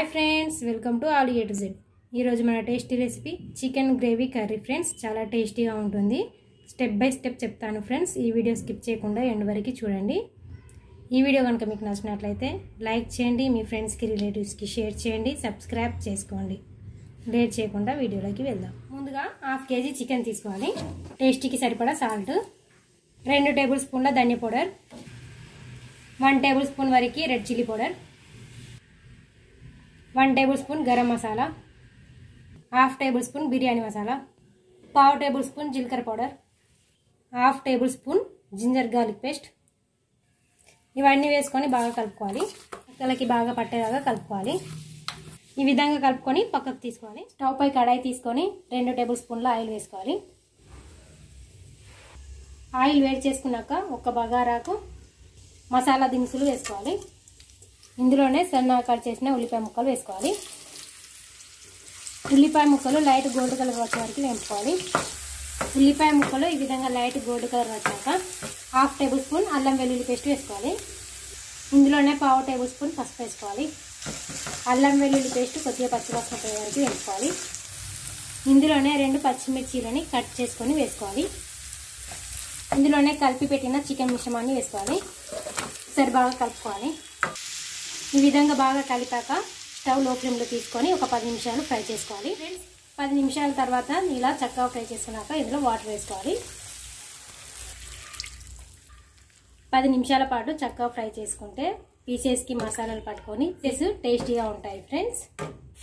Hi friends welcome to ఆలు A to Z. ఈరోజు మన tasty recipe chicken gravy curry friends. చాలా టేస్టీగా ఉంటుంది. స్టెప్ బై స్టెప్ చెప్తాను ఫ్రెండ్స్. ఈ వీడియో స్కిప్ చేయకుండా ఎండ్ వరకు చూడండి. ఈ వీడియో కనుక మీకు నచ్చినట్లయితే లైక్ చేయండి మీ ఫ్రెండ్స్కి రిలేటివ్స్కి షేర్ చేయండి సబ్స్క్రైబ్ చేసుకోండి. లేట్ చేయకుండా వీడియోలోకి వెళ్దాం. ముందుగా హాఫ్ కేజీ చికెన్ తీసుకోవాలి. టేస్టీకి సరిపడా సాల్ట్ రెండు టేబుల్ స్పూన్ల ధనియ పౌడర్ వన్ టేబుల్ స్పూన్ వరకు red chilli powder one tablespoon garam masala half tablespoon biryani masala పావు టేబుల్ స్పూన్ జీలకర్ర powder half tablespoon ginger garlic paste. ఇవన్నీ వేసుకొని బాగా కలుపుకోవాలి. ముక్కలకి బాగా పట్టేలాగా కలుపుకోవాలి. ఈ విధంగా కలుపుకొని పక్కకు తీసుకోవాలి. స్టవ్ పై కడాయి తీసుకొని రెండు టేబుల్ స్పూన్ల ఆయిల్ వేసుకోవాలి. ఆయిల్ వేడి చేసుకున్నాక ఒక బగారాకు మసాలా దినుసులు వేసుకోవాలి. ఇందులోనే సన్న కట్ చేసిన ఉల్లిపాయ ముక్కలు వేసుకోవాలి. ఉల్లిపాయ ముక్కలు లైట్ గోల్డ్ కలర్ వచ్చే వరకు వేపుకోవాలి. ఉల్లిపాయ ముక్కలు ఈ విధంగా లైట్ గోల్డ్ కలర్ వచ్చాక హాఫ్ టేబుల్ స్పూన్ అల్లం వెల్లుల్లి పేస్ట్ వేసుకోవాలి. ఇందులోనే పావు టేబుల్ స్పూన్ పసుపు వేసుకోవాలి. అల్లం వెల్లుల్లి పేస్ట్ కొద్దిగా పచ్చివాసన పోయే వరకు వేసుకోవాలి ఇందులోనే రెండు పచ్చిమిర్చీలని కట్ చేసుకొని వేసుకోవాలి. ఇందులోనే కలిపి పెట్టిన చికెన్ మిశ్రమాన్ని వేసుకోవాలి. సరి బాగా కలుపుకోవాలి. ఈ విధంగా బాగా కలిపాక స్టవ్లో ఫ్లేమ్లో తీసుకొని ఒక పది నిమిషాలు ఫ్రై చేసుకోవాలి. ఫ్రెండ్స్ పది నిమిషాల తర్వాత ఇలా చక్కగా ఫ్రై చేసుకున్నాక ఇందులో వాటర్ వేసుకోవాలి. పది నిమిషాల పాటు చక్కగా ఫ్రై చేసుకుంటే పీసెస్కి మసాలాలు పట్టుకొని పీసెస్ టేస్టీగా ఉంటాయి ఫ్రెండ్స్.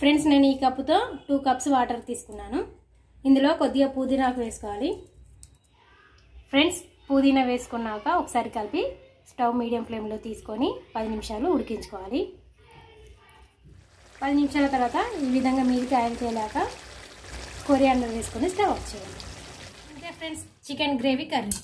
ఫ్రెండ్స్ నేను ఈ కప్పుతో టూ కప్స్ వాటర్ తీసుకున్నాను. ఇందులో కొద్దిగా పుదీనాకు వేసుకోవాలి. ఫ్రెండ్స్ పుదీనా వేసుకున్నాక ఒకసారి కలిపి స్టవ్ మీడియం ఫ్లేమ్లో తీసుకొని పది నిమిషాలు ఉడికించుకోవాలి. పది నిమిషాల తర్వాత ఈ విధంగా మీదికి ఆయిల్ చేయలేక కొరియాండర్ వేసుకొని స్టవ్ ఆఫ్ చేయాలి. ఇంతే ఫ్రెండ్స్ చికెన్ గ్రేవీ కర్రీ.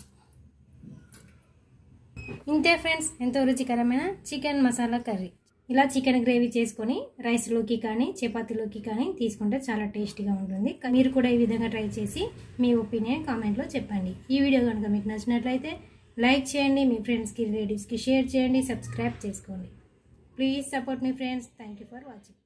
ఇంతే ఫ్రెండ్స్ ఎంతో రుచికరమైన చికెన్ మసాలా కర్రీ. ఇలా చికెన్ గ్రేవీ చేసుకొని రైస్లోకి కానీ చపాతీలోకి కానీ తీసుకుంటే చాలా టేస్టీగా ఉంటుంది. మీరు కూడా ఈ విధంగా ట్రై చేసి మీ ఒపీనియన్ కామెంట్లో చెప్పండి. ఈ వీడియో కనుక మీకు నచ్చినట్లయితే లైక్ చేయండి మీ ఫ్రెండ్స్కి రిలేటివ్స్కి షేర్ చేయండి సబ్స్క్రైబ్ చేసుకోండి. Please support me friends. Thank you for watching.